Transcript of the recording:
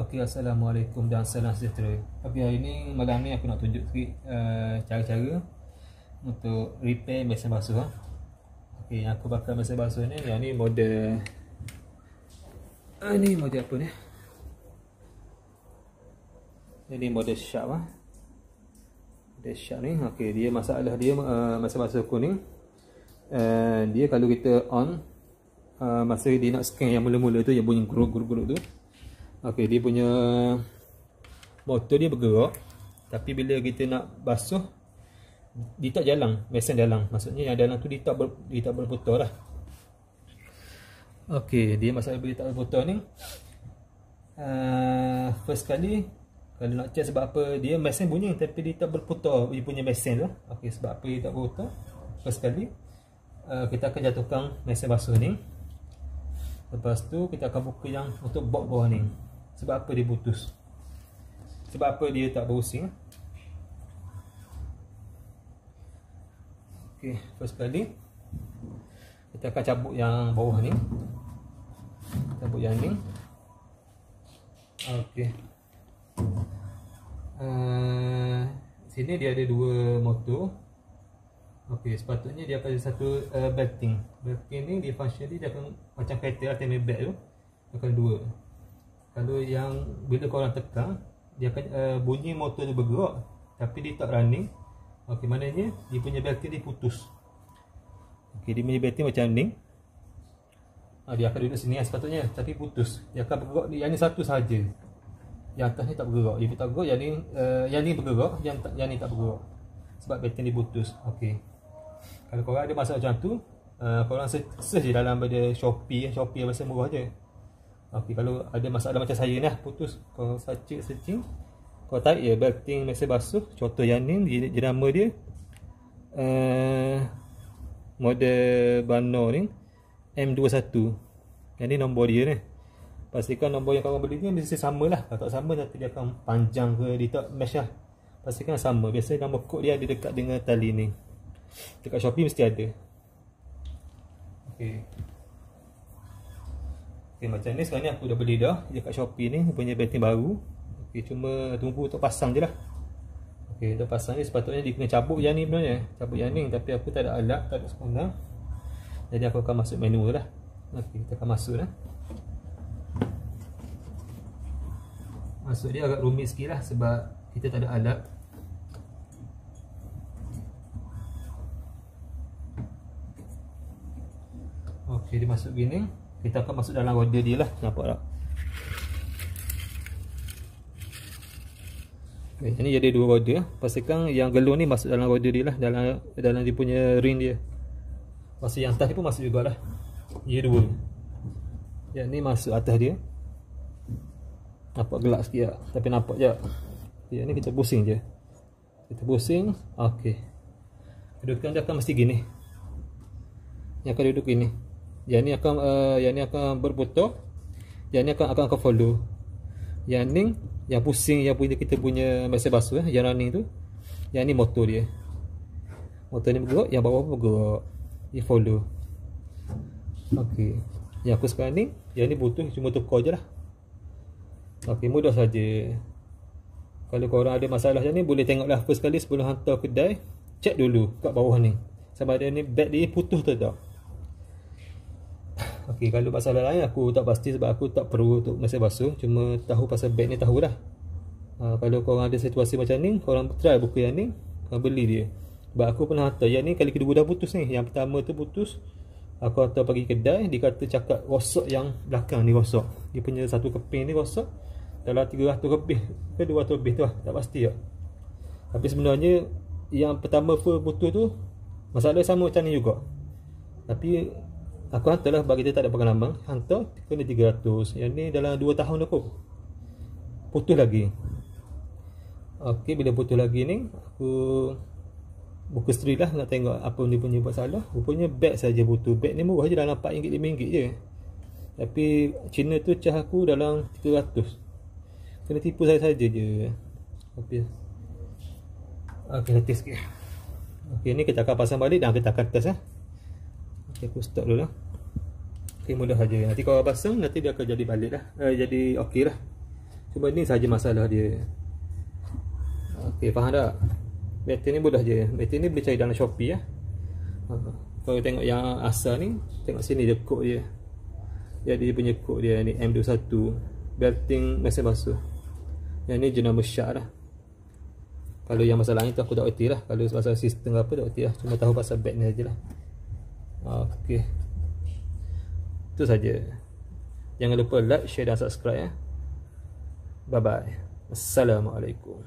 Okey, Assalamualaikum dan salam sejahtera. Okey, hari ni malam ni aku nak tunjuk sikit uh, cara-cara untuk repair mesin basuh. Ha. Okey, yang aku pakai mesin basuh ni, yang ni model uh, ni model apa ni? Ini model Sharp ah. Model Sharp ni, okey, dia masalah dia uh, mesin basuh aku ni. Uh, dia kalau kita on uh, masa dia nak scan yang mula-mula tu yang bunyi guruk-guruk tu Okey, dia punya motor dia bergerak. Tapi bila kita nak basuh dia tak jalan, mesin jalan. Maksudnya yang dalam tu dia tak ber, dia tak berputar lah. Okey, dia masalah bila tak berputar ni. Uh, first kali kalau nak check sebab apa dia mesin bunyi tapi dia tak berputar dia punya mesin tu. Okey, sebab apa dia tak berputar? First kali uh, kita akan jatuhkan mesin basuh ni. Lepas tu kita akan buka yang untuk box bawah ni. Sebab apa dia putus? Sebab apa dia tak berusing Ok, first kali. Kita akan cabut yang bawah ni. Cabut yang ni. Ok uh, Sini dia ada dua motor. Ok, sepatutnya dia akan ada satu uh, belting Belting ni dia function dia, akan Macam kereta lah, belt tu. Akan dua kalau yang bila korang tekan dia akan uh, bunyi motor tu bergerak tapi dia tak running okey maknanya dia punya bateri dia putus. Okey dia punya bateri macam ni ha, dia akan duduk sini lah sepatutnya tapi putus. Dia akan bergerak yang ni satu saja yang atas ni tak bergerak. Dia tak bergerak yang ni uh, yang ni bergerak yang tak, yang ni tak bergerak. Sebab bateri dia putus. Okey. Kalau korang ada masalah macam tu uh, korang search, search je dalam pada Shopee Shopee bahasa murah je Okey, kalau ada masalah macam saya ni lah, putus. Kalau searching, searching. Kalau tarik ya, belting mesin basuh. Contoh yang ni, jenama dia. Uh, model Bano ni. M21. Yang ni nombor dia ni. Pastikan nombor yang kawan beli ni mesti sama lah. Kalau tak sama, nanti dia akan panjang ke, dia tak mesh lah. Pastikan sama. Biasanya nombor kod dia ada dekat dengan tali ni. Dekat Shopee mesti ada. Okey. Okay, macam ni sekarang ni aku dah beli dah dekat Shopee ni punya battery baru. Okey, cuma tunggu untuk pasang je lah. Okey, dah pasang ni sepatutnya dia kena cabut yang ni sebenarnya. Cabut yang ni tapi aku tak ada alat, tak ada spana. Jadi aku akan masuk menu lah. Okey, kita akan masuk lah. Masuk dia agak rumit sikit lah sebab kita tak ada alat. Okey, dia masuk gini kita akan masuk dalam roda dia lah nampak tak? Okay, ini jadi dua roda pastikan yang gelung ni masuk dalam roda dia lah dalam dalam dia punya ring dia. Pasal yang atas ni pun masuk jugalah. Dia dua. Yang ni masuk atas dia. Nampak gelap sikit tak? tapi nampak je yang ni kita pusing je. Kita pusing. Ok kedudukan dia akan mesti gini. Yang akan duduk gini yang ni akan uh, yang ni akan berputar. Yang ni akan akan akan follow. Yang ni yang pusing yang punya kita punya mesin basuh eh, yang running tu yang ni motor dia. Motor ni bergerak yang bawah pun bergerak. Dia follow. Ok yang aku sekarang ni yang ni butuh cuma tukar je lah. Ok mudah saja. Kalau korang ada masalah macam ni boleh tengoklah first kali sebelum hantar kedai. Check dulu kat bawah ni. Sama ada ni bag dia putus atau tak Okey, kalau pasal lain aku tak pasti sebab aku tak perlu untuk mesin basuh. Cuma tahu pasal beg ni tahu dah. Ha, kalau kau ada situasi macam ni, kau orang try buku yang ni, kau beli dia. Sebab aku pernah hantar yang ni kali kedua dah putus ni. Yang pertama tu putus. Aku hantar pergi kedai, dia kata cakap rosak yang belakang ni rosak. Dia punya satu keping ni rosak. Dalam 300 lebih ke 200 lebih tu lah. Tak pasti tak. Tapi sebenarnya yang pertama putus tu masalah sama macam ni juga. Tapi Aku hantar lah bagi dia tak ada pengalaman. Hantar kena 300 Yang ni dalam 2 tahun aku. Putus lagi. Ok bila putus lagi ni Aku Buka stri lah nak tengok apa dia punya buat salah. Rupanya bag saja putus Bag ni murah je dalam 4 ringgit 5 ringgit je. Tapi Cina tu cah aku dalam 300 Kena tipu saya saja je. Ok Ok letih sikit Ok ni kita akan pasang balik dan kita akan test eh Okay, aku stop dulu lah. Okay, mudah saja. Nanti kalau pasang, nanti dia akan jadi balik lah. Uh, jadi okey lah. Cuma ni saja masalah dia. Okey, faham tak? Battery ni mudah je. Battery ni boleh cari dalam Shopee ya. Ha. Kalau tengok yang asal ni, tengok sini dia kod dia. Jadi dia punya kod dia ni M21 belting mesin basuh. Yang ni jenama Shark lah. Kalau yang masalah ni tu aku tak erti lah. Kalau pasal sistem apa tak erti lah. Cuma tahu pasal bag ni saja lah. Okey. Itu saja. Jangan lupa like, share dan subscribe ya. Bye bye. Assalamualaikum.